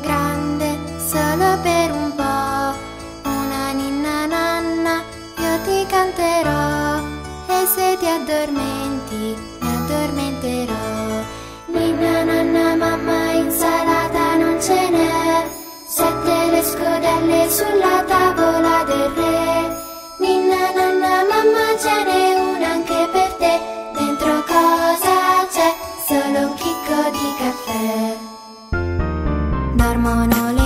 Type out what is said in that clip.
grande solo per un po'. Una ninna nanna io ti canterò e se ti addormenti mi addormenterò. Ninna nanna mamma insalata non ce n'è, sette le scodelle sulla tavola. armonolo